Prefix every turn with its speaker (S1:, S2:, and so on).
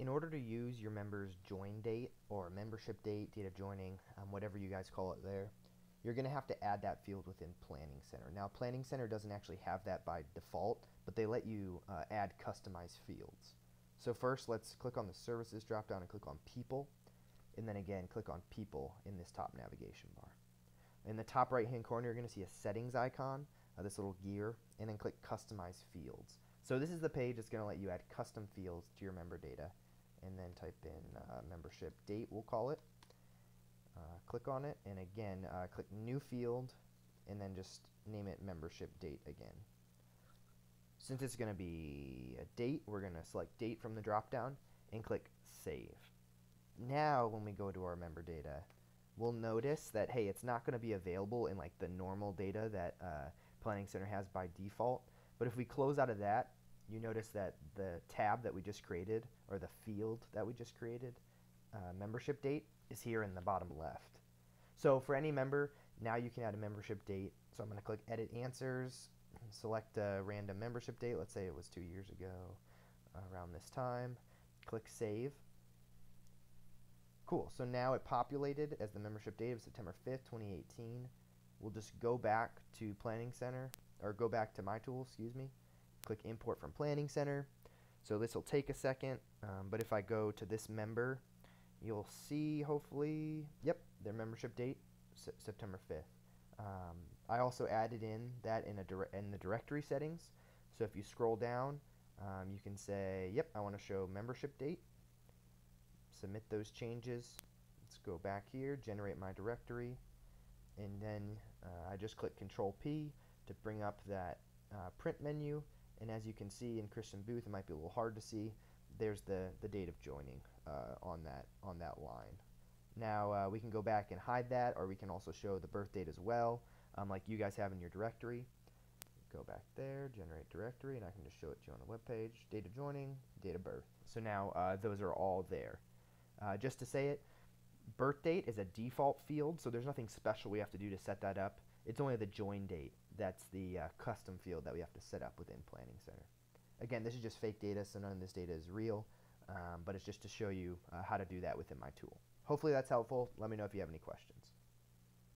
S1: in order to use your member's join date or membership date, date of joining, um, whatever you guys call it there, you're going to have to add that field within Planning Center. Now, Planning Center doesn't actually have that by default, but they let you uh, add customized fields. So first, let's click on the Services dropdown and click on People, and then again, click on People in this top navigation bar. In the top right-hand corner, you're going to see a Settings icon, uh, this little gear, and then click Customize Fields. So this is the page that's going to let you add custom fields to your member data, and then type in uh, membership date, we'll call it. Uh, click on it, and again, uh, click New Field, and then just name it Membership Date again. Since it's going to be a date, we're going to select Date from the dropdown and click Save. Now, when we go to our member data, we'll notice that, hey, it's not going to be available in like the normal data that uh, Planning Center has by default. But if we close out of that, you notice that the tab that we just created, or the field that we just created, uh, membership date, is here in the bottom left. So for any member, now you can add a membership date. So I'm going to click Edit Answers, select a random membership date. Let's say it was two years ago around this time. Click Save. Cool. So now it populated as the membership date of September 5th, 2018. We'll just go back to Planning Center, or go back to My Tool, excuse me. Click Import from Planning Center. So this will take a second, um, but if I go to this member, you'll see hopefully, yep, their membership date, September 5th. Um, I also added in that in, a in the directory settings. So if you scroll down, um, you can say, yep, I want to show membership date. Submit those changes. Let's go back here, generate my directory, and then uh, I just click Control P to bring up that uh, print menu. And as you can see in Christian Booth, it might be a little hard to see. There's the, the date of joining uh, on that on that line. Now uh, we can go back and hide that, or we can also show the birth date as well, um, like you guys have in your directory. Go back there, generate directory, and I can just show it to you on the web page. Date of joining, date of birth. So now uh, those are all there. Uh, just to say it, birth date is a default field, so there's nothing special we have to do to set that up. It's only the join date that's the uh, custom field that we have to set up within Planning Center. Again, this is just fake data, so none of this data is real um, but it's just to show you uh, how to do that within my tool. Hopefully that's helpful. Let me know if you have any questions.